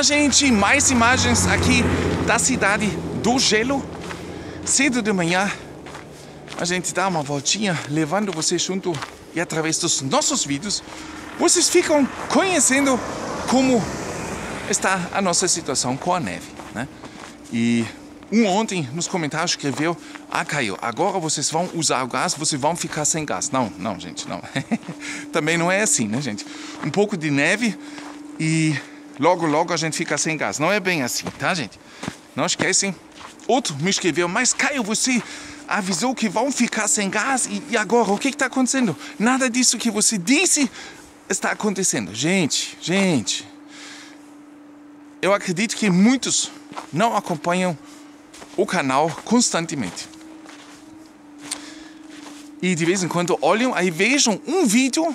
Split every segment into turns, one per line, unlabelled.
Olá, gente! Mais imagens aqui da cidade do gelo. Cedo de manhã, a gente dá uma voltinha, levando vocês junto e através dos nossos vídeos, vocês ficam conhecendo como está a nossa situação com a neve, né? E um ontem nos comentários escreveu: Ah, Caio, agora vocês vão usar o gás, vocês vão ficar sem gás. Não, não, gente, não. Também não é assim, né, gente? Um pouco de neve e logo, logo a gente fica sem gás. Não é bem assim, tá, gente? Não esquecem. Outro me escreveu: Mas, Caio, você avisou que vão ficar sem gás e, e agora o que está acontecendo? Nada disso que você disse está acontecendo. Gente, gente, eu acredito que muitos não acompanham o canal constantemente. E de vez em quando olham, aí vejam um vídeo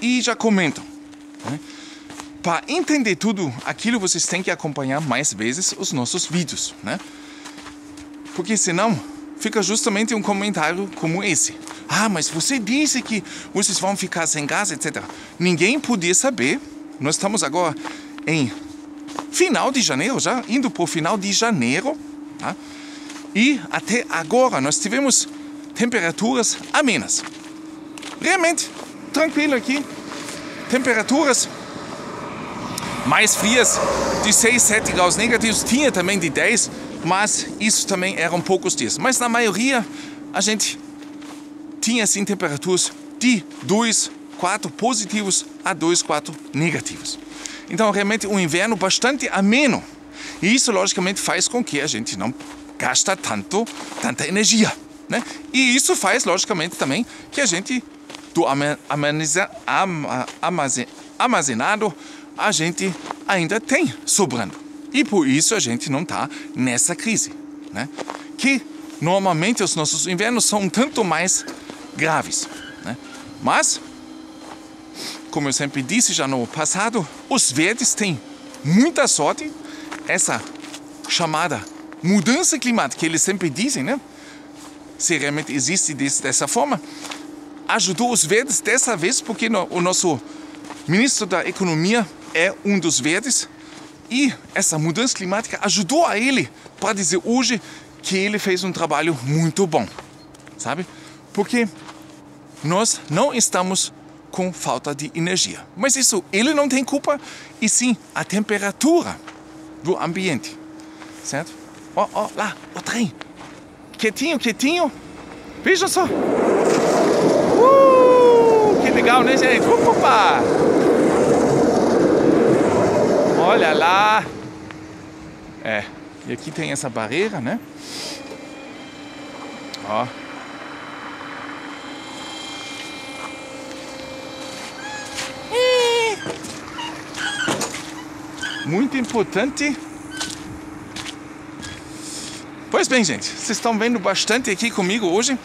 e já comentam. Né? Para entender tudo aquilo, vocês têm que acompanhar mais vezes os nossos vídeos. Né? Porque senão fica justamente um comentário como esse. Ah, mas você disse que vocês vão ficar sem gás, etc. Ninguém podia saber. Nós estamos agora em final de janeiro, já indo para o final de janeiro. Tá? E até agora nós tivemos temperaturas amenas. Realmente tranquilo aqui. Temperaturas mais frias de 6, 7 graus negativos. Tinha também de 10, mas isso também eram poucos dias. Mas na maioria a gente tinha assim temperaturas de 2, 4 positivos a 2, 4 negativos. Então, realmente, um inverno bastante ameno. E isso, logicamente, faz com que a gente não gasta tanto, tanta energia. Né? E isso faz, logicamente, também que a gente, do armazenado, a gente ainda tem sobrando. E por isso a gente não está nessa crise. Né? Que normalmente os nossos invernos são um tanto mais graves. Né? Mas como eu sempre disse já no passado, os verdes têm muita sorte. Essa chamada mudança climática que eles sempre dizem, né? Se realmente existe dessa forma, ajudou os verdes dessa vez porque o nosso ministro da Economia é um dos verdes e essa mudança climática ajudou a ele para dizer hoje que ele fez um trabalho muito bom, sabe? Porque nós não estamos com falta de energia. Mas isso ele não tem culpa, e sim a temperatura do ambiente. Certo? Ó, ó, lá, o trem. Quietinho, quietinho. Veja só. Uh, que legal, né, gente? Opa! Olha lá. É, e aqui tem essa barreira, né? Ó. muito importante. Pois bem, gente, vocês estão vendo bastante aqui comigo hoje.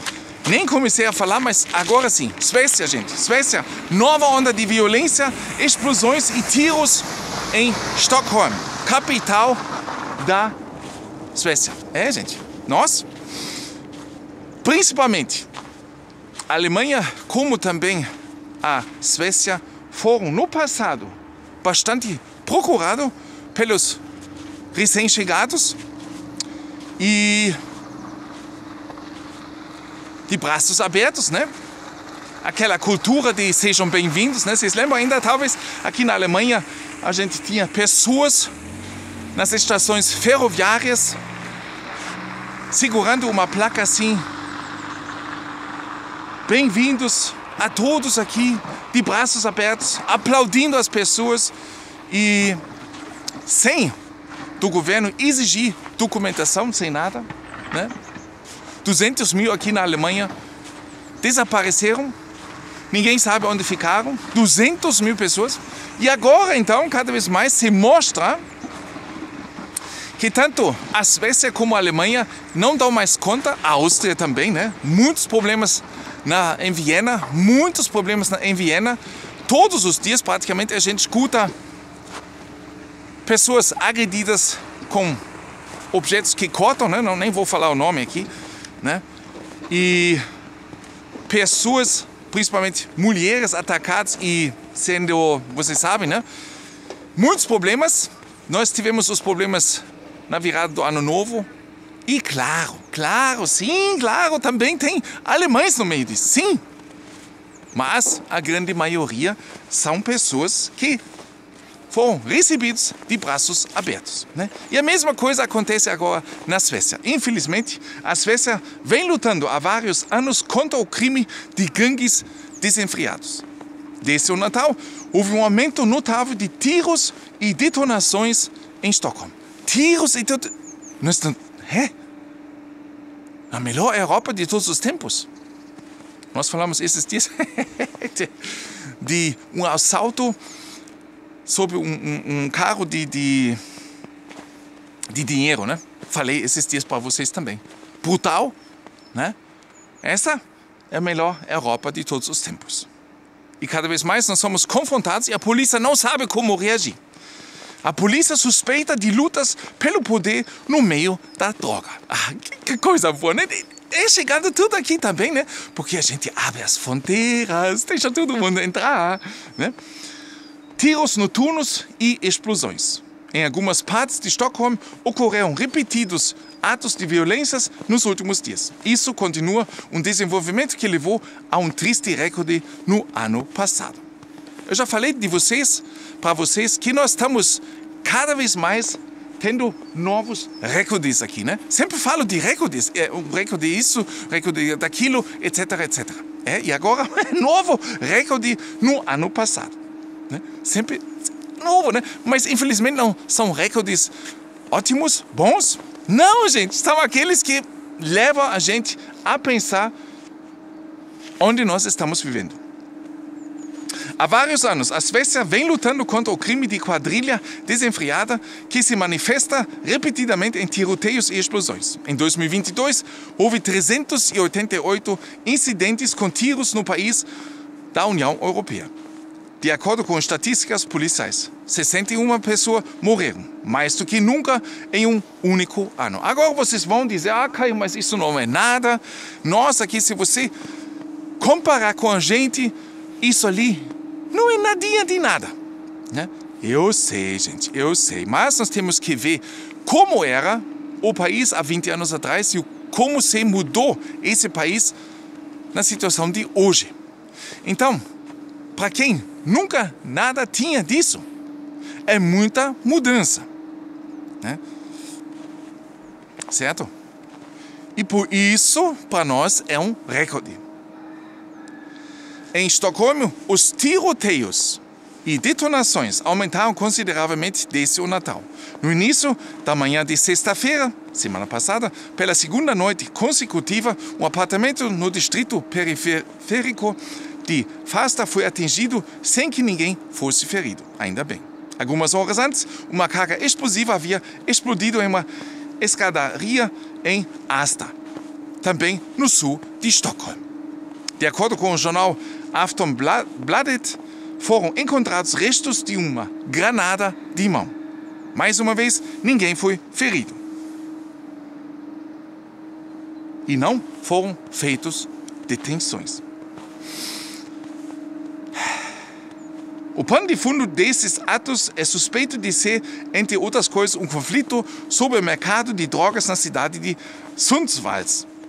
Nem comecei a falar, mas agora sim. Suécia, gente. Suécia. Nova onda de violência, explosões e tiros em Stockholm, capital da Suécia. É, gente. Nós, principalmente a Alemanha, como também a Suécia, foram no passado bastante procurado pelos recém-chegados e de braços abertos, né? Aquela cultura de sejam bem-vindos, né? Vocês lembram ainda, talvez, aqui na Alemanha, a gente tinha pessoas nas estações ferroviárias segurando uma placa assim: Bem-vindos a todos aqui, de braços abertos, aplaudindo as pessoas e sem do governo exigir documentação, sem nada, né? 200 mil aqui na Alemanha desapareceram, ninguém sabe onde ficaram, 200 mil pessoas. E agora, então, cada vez mais se mostra que tanto a Suécia como a Alemanha não dão mais conta, a Áustria também, né? Muitos problemas na, em Viena, muitos problemas na, em Viena. Todos os dias, praticamente, a gente escuta pessoas agredidas com objetos que cortam, né? Não, nem vou falar o nome aqui, né? E pessoas, principalmente mulheres atacadas e sendo, vocês sabem, né? Muitos problemas nós tivemos os problemas na virada do ano novo. E claro, claro, sim, claro, também tem alemães no meio disso, sim. Mas a grande maioria são pessoas que foram recebidos de braços abertos. Né? E a mesma coisa acontece agora na Suécia. Infelizmente, a Suécia vem lutando há vários anos contra o crime de gangues desenfreados. Desde o Natal, houve um aumento notável de tiros e detonações em Estocolmo. Tiros e detonações. Nós Hä? A melhor Europa de todos os tempos. Nós falamos esses dias de um assalto sobre um, um, um carro de, de, de dinheiro, né? Falei esses dias para vocês também. Brutal, né? Essa é a melhor Europa de todos os tempos. E cada vez mais nós somos confrontados e a polícia não sabe como reagir. A polícia suspeita de lutas pelo poder no meio da droga. Ah, que, coisa boa, né? É chegando tudo aqui também, né? Porque a gente abre as fronteiras, deixa todo mundo entrar, né? Tiros noturnos e explosões. Em algumas partes de Estocolmo ocorreram repetidos atos de violências nos últimos dias. Isso continua um desenvolvimento que levou a um triste recorde no ano passado. Eu já falei de vocês, para vocês, que nós estamos cada vez mais tendo novos recordes aqui, né? Sempre falo de recordes, é, um recorde isso, recorde daquilo, etc, etc. É, e agora, novo recorde no ano passado. Né? Sempre novo, né? Mas infelizmente não são recordes ótimos, bons. Não, gente, são aqueles que levam a gente a pensar onde nós estamos vivendo. Há vários anos, a Suécia vem lutando contra o crime de quadrilha desenfreada que se manifesta repetidamente em tiroteios e explosões. Em 2022, houve 388 incidentes com tiros no país da União Europeia. De acordo com estatísticas policiais, 61 pessoas morreram, mais do que nunca em um único ano. Agora vocês vão dizer, ah, Caio, mas isso não é nada. Nós aqui, se você comparar com a gente, isso ali não é nadinha de nada. Né? Eu sei, gente, eu sei. Mas nós temos que ver como era o país há 20 anos atrás e como se mudou esse país na situação de hoje. Então, para quem nunca nada tinha disso, é muita mudança. Né? Certo? E por isso, para nós, é um recorde. Em Estocolmo, os tiroteios e detonações aumentaram consideravelmente desde o Natal. No início da manhã de sexta-feira, semana passada, pela segunda noite consecutiva, um apartamento no distrito periférico de Fasta foi atingido sem que ninguém fosse ferido. Ainda bem. Algumas horas antes, uma carga explosiva havia explodido em uma escadaria em Asta, também no sul de Estocolmo. De acordo com o jornal Aftonbladet, foram encontrados restos de uma granada de mão. Mais uma vez, ninguém foi ferido. E não foram feitos detenções. O pano de fundo desses atos é suspeito de ser, entre outras coisas, um conflito sobre o mercado de drogas na cidade de Sundsvall,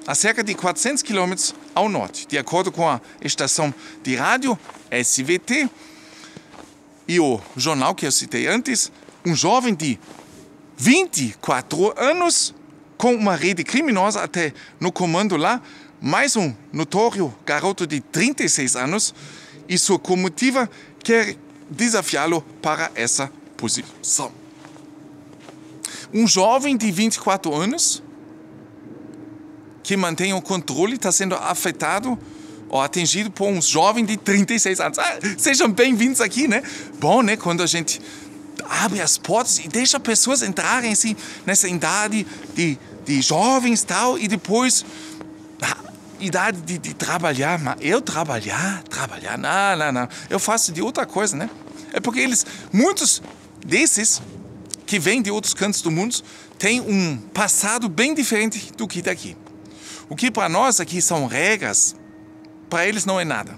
a cerca de 400 quilômetros ao norte. De acordo com a estação de rádio SVT e o jornal que eu citei antes, um jovem de 24 anos com uma rede criminosa até no comando lá, mais um notório garoto de 36 anos e sua comitiva quer desafiá-lo para essa posição. Um jovem de 24 anos que mantém o controle está sendo afetado ou atingido por um jovem de 36 anos. Ah, sejam bem-vindos aqui, né? Bom, né? Quando a gente abre as portas e deixa pessoas entrarem assim, nessa idade de, de jovens tal, e depois idade de, de trabalhar, mas eu trabalhar, trabalhar, não, não, não. Eu faço de outra coisa, né? É porque eles, muitos desses que vêm de outros cantos do mundo, têm um passado bem diferente do que daqui. O que para nós aqui são regras, para eles não é nada.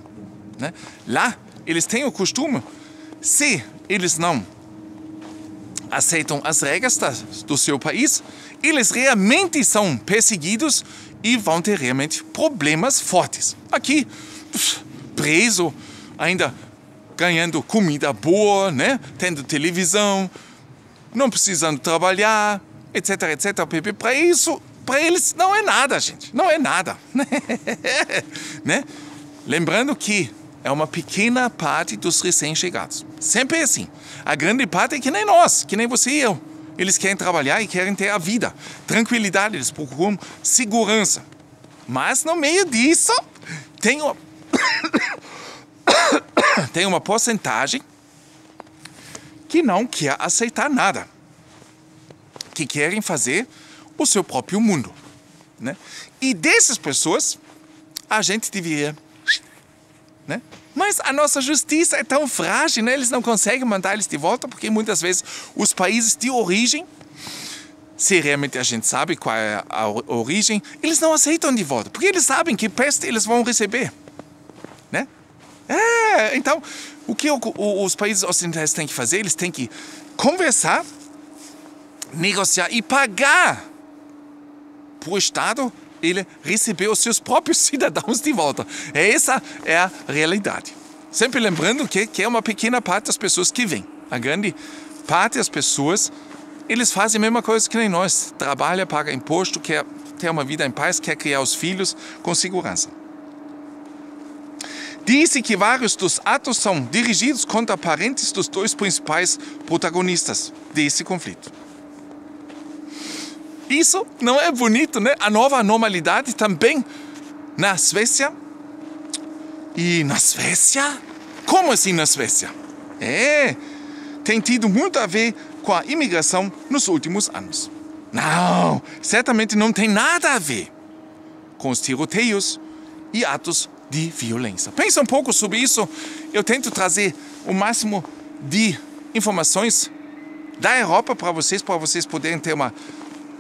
Né? Lá, eles têm o costume, se eles não aceitam as regras do seu país, eles realmente são perseguidos e vão ter realmente problemas fortes. Aqui, preso, ainda ganhando comida boa, né? Tendo televisão, não precisando trabalhar, etc, etc. Para isso, para eles não é nada, gente. Não é nada. né? Lembrando que é uma pequena parte dos recém-chegados. Sempre é assim. A grande parte é que nem nós, que nem você e eu. Eles querem trabalhar e querem ter a vida. Tranquilidade, eles procuram segurança. Mas no meio disso, tem uma, tem uma porcentagem que não quer aceitar nada. Que querem fazer o seu próprio mundo. Né? E dessas pessoas, a gente deveria né? Mas a nossa justiça é tão frágil, né? eles não conseguem mandar eles de volta, porque muitas vezes os países de origem, se realmente a gente sabe qual é a origem, eles não aceitam de volta, porque eles sabem que peste eles vão receber. Né? É, então, o que os países ocidentais têm que fazer? Eles têm que conversar, negociar e pagar para o Estado ele recebeu os seus próprios cidadãos de volta. Essa é a realidade. Sempre lembrando que, que é uma pequena parte das pessoas que vêm. A grande parte das pessoas, eles fazem a mesma coisa que nem nós. Trabalha, paga imposto, quer ter uma vida em paz, quer criar os filhos com segurança. Disse que vários dos atos são dirigidos contra parentes dos dois principais protagonistas desse conflito. Isso não é bonito, né? A nova normalidade também na Suécia. E na Suécia? Como assim na Suécia? É, tem tido muito a ver com a imigração nos últimos anos. Não, certamente não tem nada a ver com os tiroteios e atos de violência. Pensa um pouco sobre isso. Eu tento trazer o máximo de informações da Europa para vocês, para vocês poderem ter uma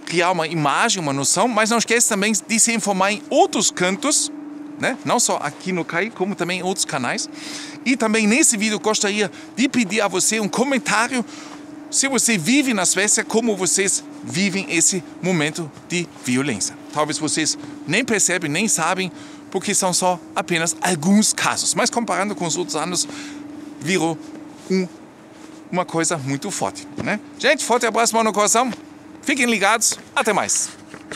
criar uma imagem, uma noção, mas não esqueça também de se informar em outros cantos, né? não só aqui no CAI, como também em outros canais. E também nesse vídeo gostaria de pedir a você um comentário se você vive na Suécia, como vocês vivem esse momento de violência. Talvez vocês nem percebem, nem sabem, porque são só apenas alguns casos. Mas comparando com os outros anos, virou um, uma coisa muito forte. Né? Gente, forte abraço, mão no coração. Fiquem ligados. Até mais.